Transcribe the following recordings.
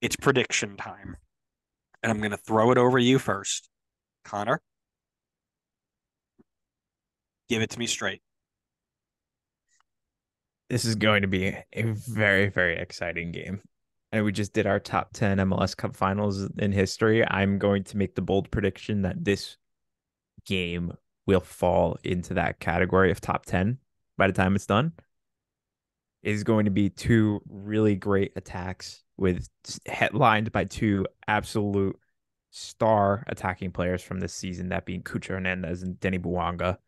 It's prediction time. And I'm going to throw it over you first. Connor, give it to me straight. This is going to be a very, very exciting game. And we just did our top 10 MLS Cup finals in history. I'm going to make the bold prediction that this game will fall into that category of top 10 by the time it's done. It is going to be two really great attacks with headlined by two absolute star attacking players from this season, that being Cucho Hernandez and Denny Bouanga.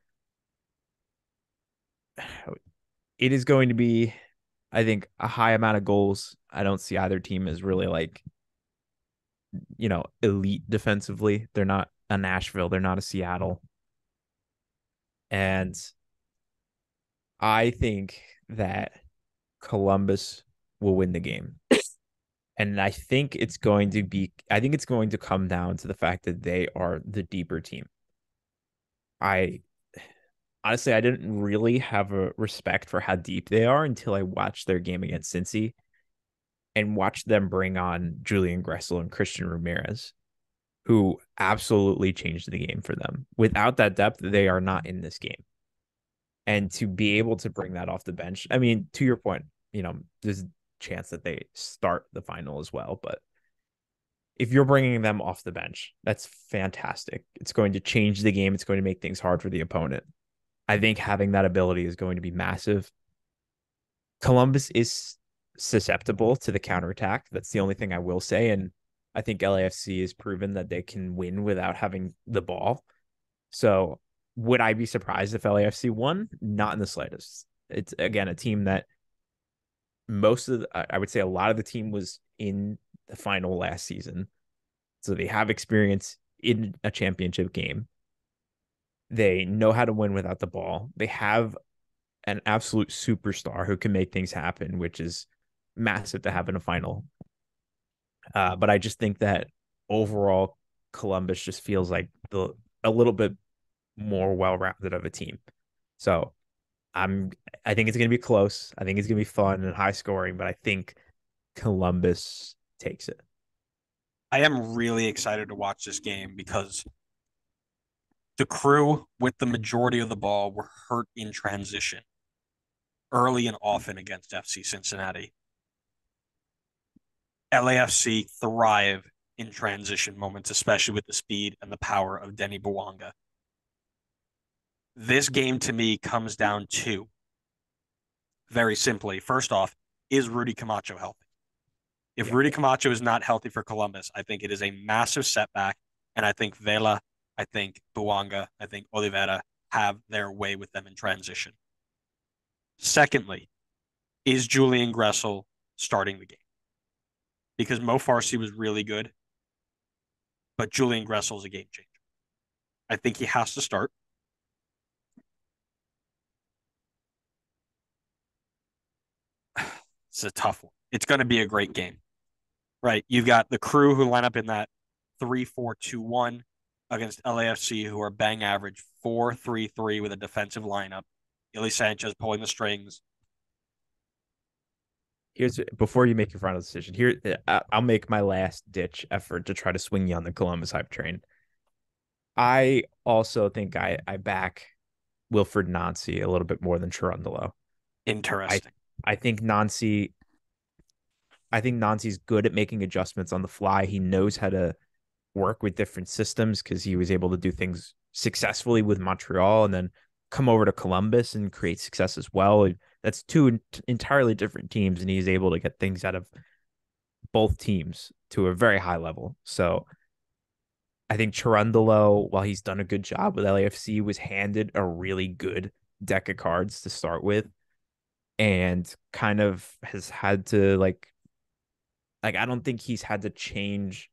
It is going to be, I think, a high amount of goals. I don't see either team as really like, you know, elite defensively. They're not a Nashville, they're not a Seattle. And I think that Columbus will win the game. And I think it's going to be I think it's going to come down to the fact that they are the deeper team. I honestly I didn't really have a respect for how deep they are until I watched their game against Cincy and watched them bring on Julian Gressel and Christian Ramirez, who absolutely changed the game for them. Without that depth, they are not in this game and to be able to bring that off the bench. I mean, to your point, you know, there's chance that they start the final as well, but if you're bringing them off the bench, that's fantastic. It's going to change the game. It's going to make things hard for the opponent. I think having that ability is going to be massive. Columbus is susceptible to the counterattack. That's the only thing I will say. And I think LAFC has proven that they can win without having the ball. So would I be surprised if LAFC won? Not in the slightest. It's again a team that most of the, I would say a lot of the team was in the final last season. So they have experience in a championship game. They know how to win without the ball. They have an absolute superstar who can make things happen, which is massive to have in a final. Uh, but I just think that overall, Columbus just feels like the a little bit more well-rounded of a team. So I'm I think it's going to be close. I think it's going to be fun and high scoring, but I think Columbus takes it. I am really excited to watch this game because the crew with the majority of the ball were hurt in transition early and often against FC Cincinnati. LAFC thrive in transition moments, especially with the speed and the power of Denis Bouanga this game to me comes down to very simply first off, is Rudy Camacho healthy? If yeah. Rudy Camacho is not healthy for Columbus, I think it is a massive setback. And I think Vela, I think Bouanga, I think Olivera have their way with them in transition. Secondly, is Julian Gressel starting the game? Because Mo Farsi was really good, but Julian Gressel is a game changer. I think he has to start. It's a tough one. It's going to be a great game, right? You've got the crew who line up in that three four two one against LAFC, who are bang average four three three with a defensive lineup. Ilie Sanchez pulling the strings. Here's before you make your final decision. Here, uh, I'll make my last ditch effort to try to swing you on the Columbus hype train. I also think I I back Wilfried Nancy a little bit more than Cherundolo. Interesting. I think Nancy I think Nancy's good at making adjustments on the fly. He knows how to work with different systems because he was able to do things successfully with Montreal and then come over to Columbus and create success as well. That's two entirely different teams, and he's able to get things out of both teams to a very high level. So I think Cherundolo, while he's done a good job with LAFC, was handed a really good deck of cards to start with and kind of has had to like like I don't think he's had to change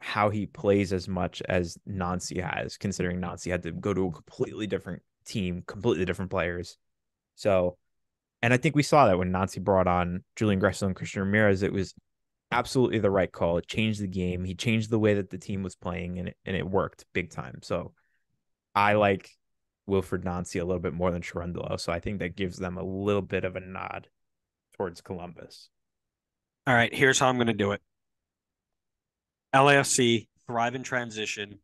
how he plays as much as Nancy has, considering Nancy had to go to a completely different team, completely different players. So, and I think we saw that when Nancy brought on Julian Gressel and Christian Ramirez, it was absolutely the right call. It changed the game. He changed the way that the team was playing, and it, and it worked big time. So, I like Wilfried Nancy a little bit more than Cherundolo. So I think that gives them a little bit of a nod towards Columbus. All right, here's how I'm going to do it. LAFC thrive in transition.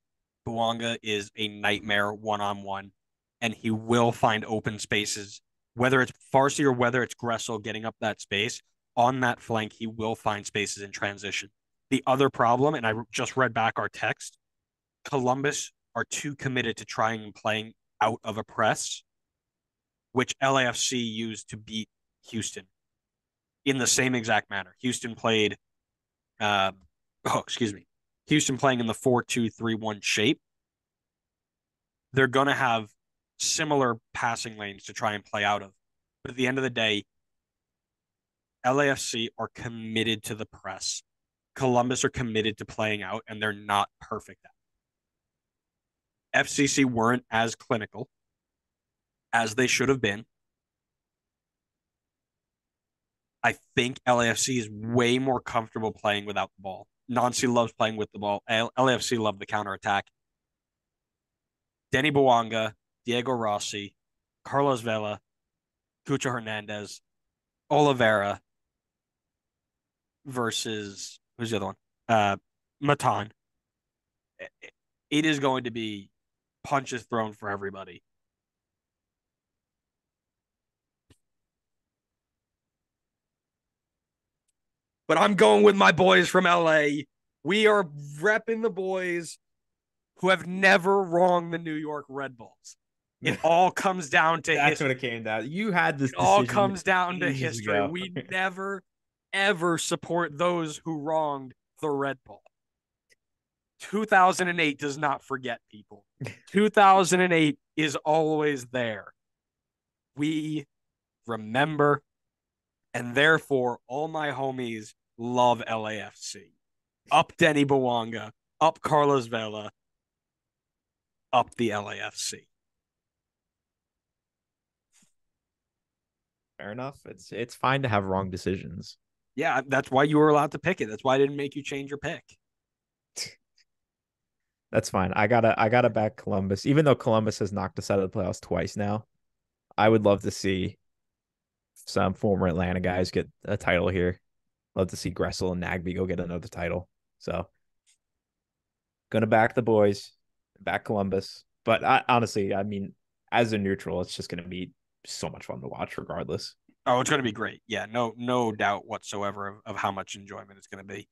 Bouanga is a nightmare one on one, and he will find open spaces, whether it's Farsi or whether it's Gressel getting up that space on that flank. He will find spaces in transition. The other problem, and I just read back our text, Columbus are too committed to trying and playing out of a press, which LAFC used to beat Houston in the same exact manner. Houston played, uh, oh, excuse me, Houston playing in the 4 2 3 1 shape. They're going to have similar passing lanes to try and play out of. But at the end of the day, LAFC are committed to the press. Columbus are committed to playing out, and they're not perfect at. FCC weren't as clinical as they should have been. I think LAFC is way more comfortable playing without the ball. Nancy loves playing with the ball. LAFC love the counterattack. Denny Bouanga, Diego Rossi, Carlos Vela, Cucho Hernandez, Olivera versus who's the other one? Uh, Matan. It is going to be punches thrown for everybody. But I'm going with my boys from LA. We are repping the boys who have never wronged the New York Red Bulls. It all comes down to That's history. what it came down. You had this. It all comes down to history. ago. We never, ever support those who wronged the Red Bull. 2008 does not forget people. 2008 is always there. We remember, and therefore, all my homies love LAFC. Up Denny Bouanga, up Carlos Vela, up the LAFC. Fair enough. It's it's fine to have wrong decisions. Yeah, that's why you were allowed to pick it. That's why I didn't make you change your pick. That's fine. I gotta I gotta back Columbus, even though Columbus has knocked us out of the playoffs twice now. I would love to see some former Atlanta guys get a title here. Love to see Gressel and Nagbe go get another title. So gonna back the boys, back Columbus. But I, honestly, I mean, as a neutral, it's just gonna be so much fun to watch, regardless. Oh, it's to be great. Yeah, no, no doubt whatsoever of, of how much enjoyment it's to be.